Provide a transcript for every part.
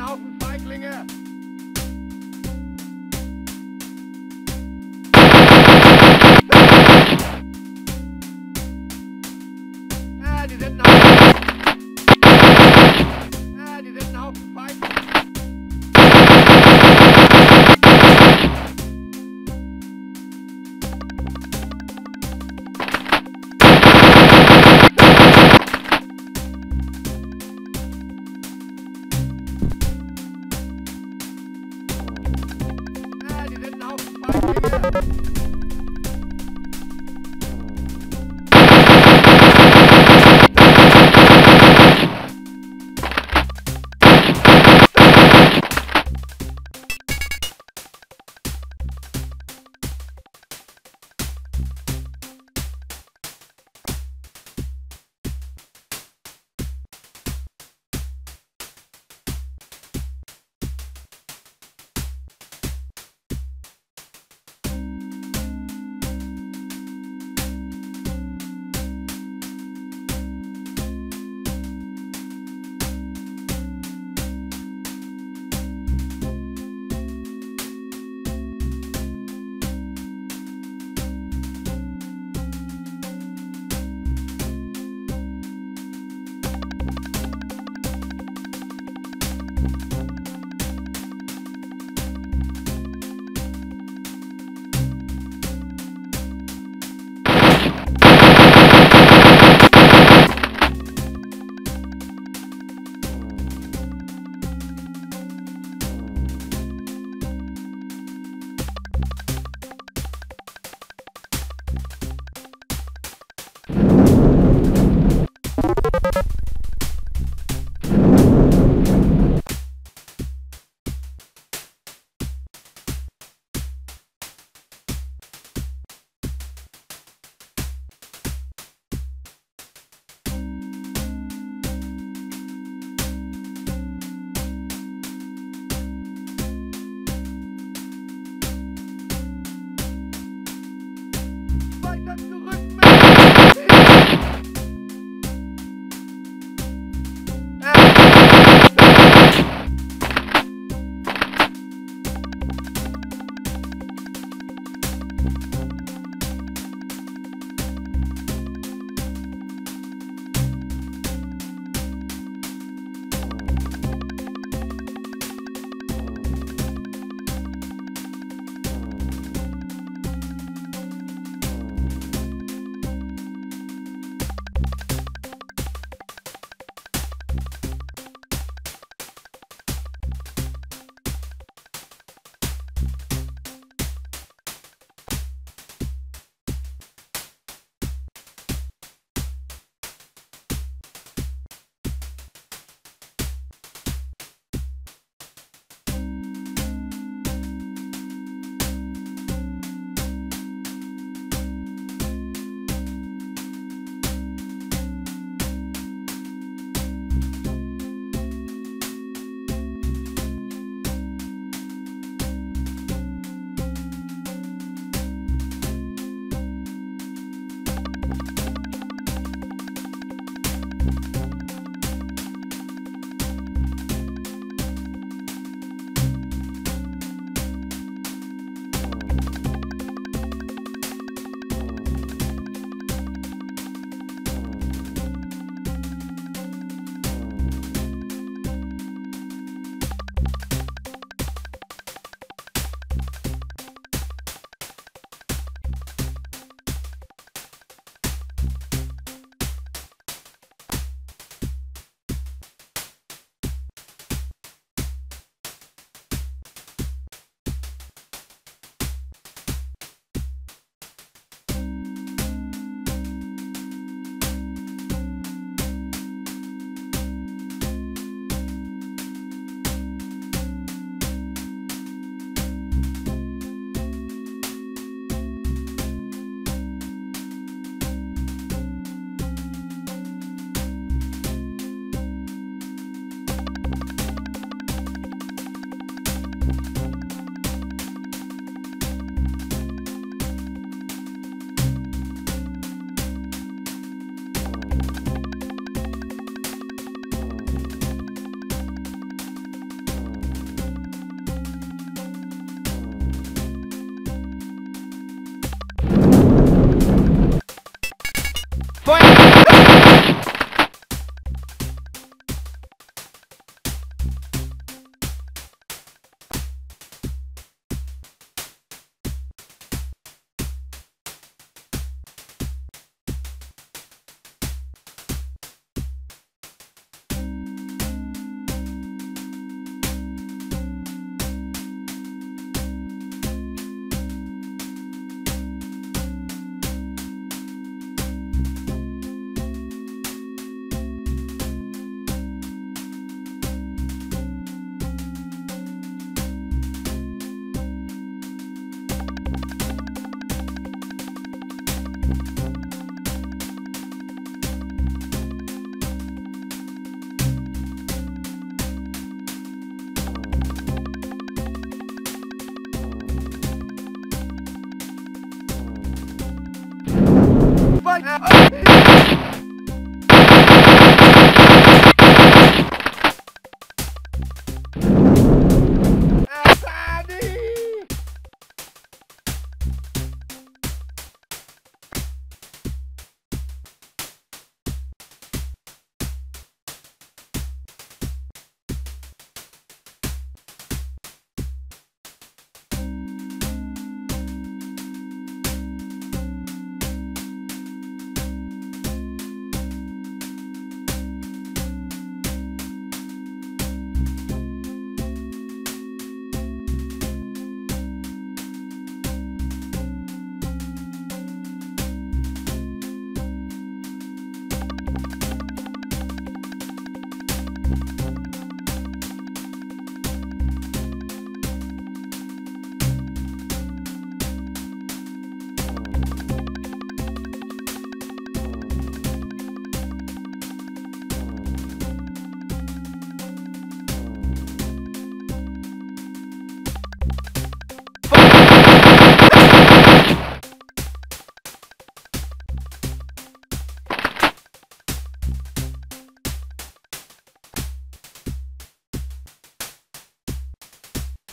Haufen Feiglinge.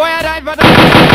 Foi a raiva da...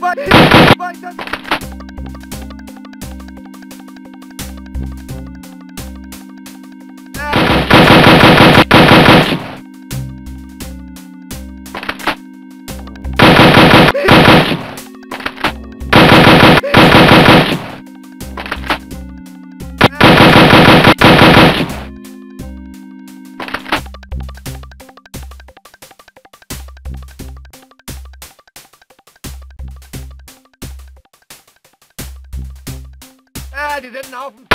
Bye. Bye. Bye. Die sind ein Haufen.